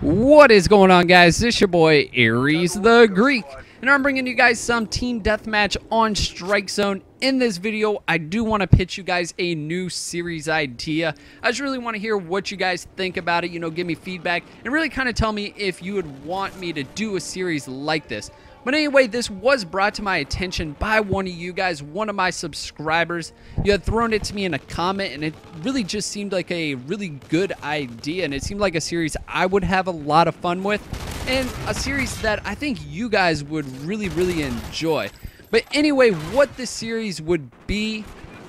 What is going on, guys? This is your boy Ares the Greek, and I'm bringing you guys some team deathmatch on Strike Zone. In this video, I do want to pitch you guys a new series idea. I just really want to hear what you guys think about it. You know, give me feedback and really kind of tell me if you would want me to do a series like this. But anyway, this was brought to my attention by one of you guys, one of my subscribers. You had thrown it to me in a comment, and it really just seemed like a really good idea, and it seemed like a series I would have a lot of fun with, and a series that I think you guys would really, really enjoy. But anyway, what this series would be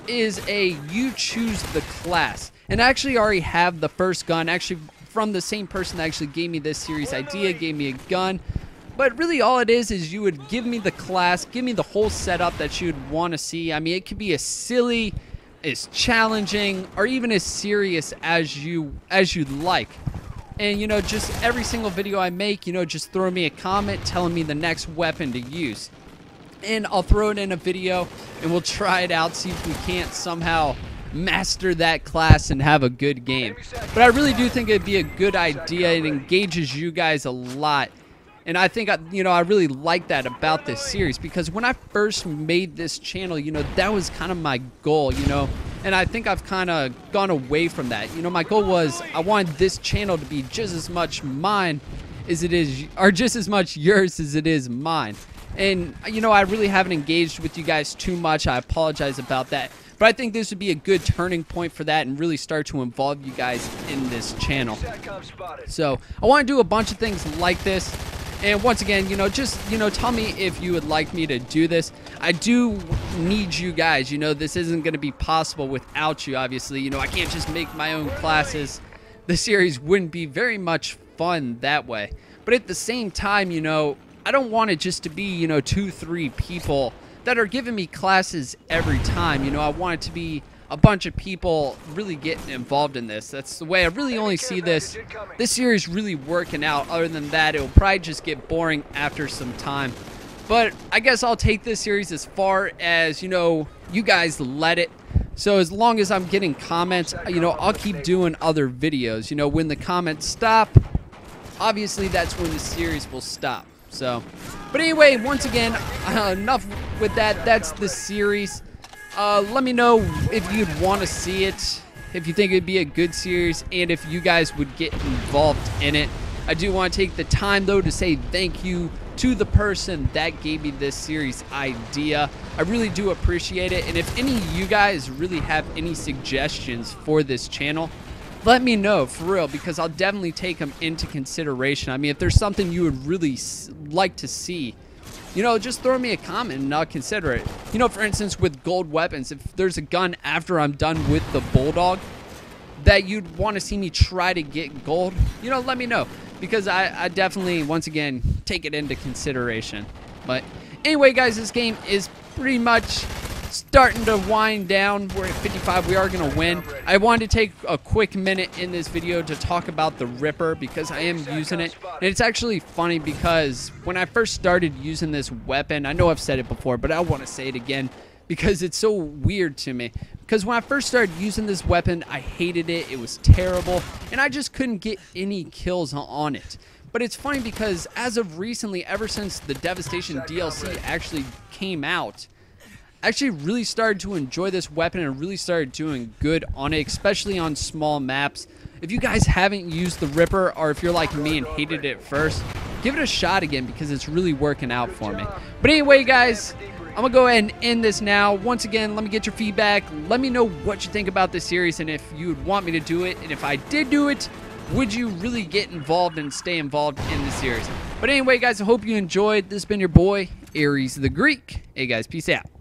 is a you choose the class. And I actually already have the first gun, actually from the same person that actually gave me this series idea, gave me a gun. But really all it is is you would give me the class, give me the whole setup that you'd want to see. I mean, it could be as silly, as challenging, or even as serious as you as you'd like. And you know, just every single video I make, you know, just throw me a comment telling me the next weapon to use. And I'll throw it in a video and we'll try it out, see if we can't somehow master that class and have a good game. But I really do think it'd be a good idea. It engages you guys a lot and I think, you know, I really like that about this series because when I first made this channel, you know, that was kind of my goal, you know. And I think I've kind of gone away from that. You know, my goal was I wanted this channel to be just as much mine as it is, or just as much yours as it is mine. And, you know, I really haven't engaged with you guys too much. I apologize about that. But I think this would be a good turning point for that and really start to involve you guys in this channel. So I want to do a bunch of things like this. And once again, you know, just, you know, tell me if you would like me to do this. I do need you guys. You know, this isn't going to be possible without you, obviously. You know, I can't just make my own classes. The series wouldn't be very much fun that way. But at the same time, you know, I don't want it just to be, you know, two, three people that are giving me classes every time. You know, I want it to be a bunch of people really getting involved in this. That's the way I really only see this this series really working out. Other than that, it will probably just get boring after some time. But I guess I'll take this series as far as, you know, you guys let it. So as long as I'm getting comments, you know, I'll keep doing other videos. You know, when the comments stop, obviously that's when the series will stop. So, but anyway, once again, uh, enough with that. That's the series. Uh, let me know if you'd want to see it, if you think it'd be a good series, and if you guys would get involved in it. I do want to take the time, though, to say thank you to the person that gave me this series idea. I really do appreciate it. And if any of you guys really have any suggestions for this channel, let me know for real because I'll definitely take them into consideration. I mean, if there's something you would really like to see, you know, just throw me a comment and I'll consider it. You know, for instance, with gold weapons, if there's a gun after I'm done with the Bulldog that you'd want to see me try to get gold, you know, let me know. Because I, I definitely, once again, take it into consideration. But anyway, guys, this game is pretty much starting to wind down. We're at 55. We are going to win. I wanted to take a quick minute in this video to talk about the Ripper because I am using it. And it's actually funny because when I first started using this weapon, I know I've said it before, but I want to say it again because it's so weird to me. Because when I first started using this weapon, I hated it. It was terrible. And I just couldn't get any kills on it. But it's funny because as of recently, ever since the Devastation DLC actually came out, actually really started to enjoy this weapon and really started doing good on it, especially on small maps. If you guys haven't used the Ripper or if you're like me and hated it first, give it a shot again because it's really working out for me. But anyway, guys, I'm going to go ahead and end this now. Once again, let me get your feedback. Let me know what you think about this series and if you would want me to do it. And if I did do it, would you really get involved and stay involved in the series? But anyway, guys, I hope you enjoyed. This has been your boy, Ares the Greek. Hey, guys, peace out.